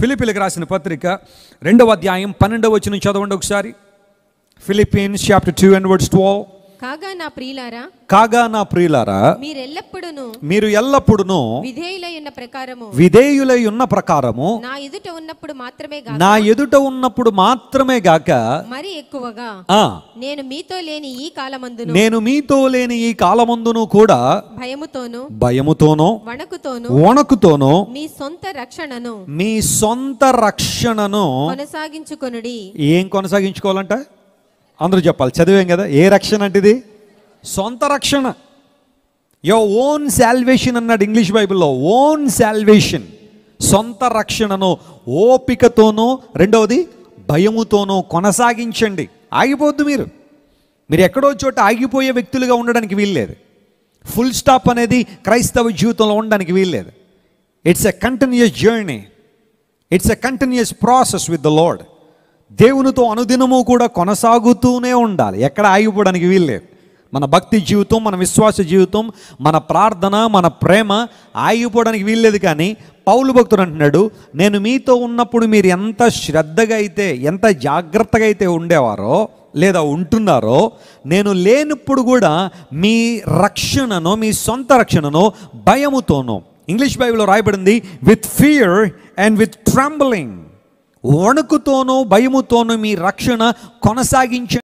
ఫిలిపిలకు రాసిన పత్రిక రెండవ అధ్యాయం పన్నెండవ వచ్చిన చదవండి ఒకసారి. Philippians chapter two and words twelve కాగా నా ప్రియులారా కాగా నా ప్రియులారా మీరెల్లప్పుడూ మీరు ఎల్లప్పుడూ విధేయులై ఉన్న ప్రకారము విధేయులై ఉన్న ప్రకారము నా ఎదుట ఉన్నప్పుడు మాత్రమే గాక నా ఎదుట ఉన్నప్పుడు మాత్రమే గాక మరి ఎక్కువగా ఆ నేను మీతో లేని ఈ కాలమందును నేను మీతో లేని ఈ కాలమందును కూడా భయముతోను భయముతోనో వణకుతోను వణకుతోనో మీ సొంత రక్షణను మీ సొంత రక్షణను కొనసాగించుకొనుడి. ఏం కొనసాగించుకోవాలంట? అందరూ చెప్పాలి. చదివాం కదా. ఏ రక్షణ అంటే ఇది సొంత రక్షణ. యో ఓన్ శాల్వేషన్ అన్నాడు ఇంగ్లీష్ బైబిల్లో. ఓన్ శాల్వేషన్ సొంత రక్షణను ఓపికతోనూ రెండవది భయముతోనూ కొనసాగించండి. ఆగిపోద్దు మీరు. మీరు ఎక్కడో చోట ఆగిపోయే వ్యక్తులుగా ఉండడానికి వీల్లేదు. ఫుల్ స్టాప్ అనేది క్రైస్తవ జీవితంలో ఉండడానికి వీల్లేదు. It's a continuous journey it's a continuous process with the Lord దేవునితో అనుదినము కూడా కొనసాగుతూనే ఉండాలి. ఎక్కడ ఆగిపోవడానికి వీల్లేదు. మన భక్తి జీవితం మన విశ్వాస జీవితం మన ప్రార్థన మన ప్రేమ ఆగిపోవడానికి వీల్లేదు కానీ పౌలు భక్తుడు అంటున్నాడు నేను మీతో ఉన్నప్పుడు మీరు ఎంత శ్రద్ధగా అయితే ఎంత జాగ్రత్తగా అయితే ఉండేవారో లేదా ఉంటున్నారో నేను లేనప్పుడు కూడా మీ రక్షణను మీ సొంత రక్షణను భయముతోనో. ఇంగ్లీష్ బైబిల్లో రాయబడింది with fear and with trembling వణుకుతోనూ భయముతోనూ మీ రక్షణ కొనసాగించ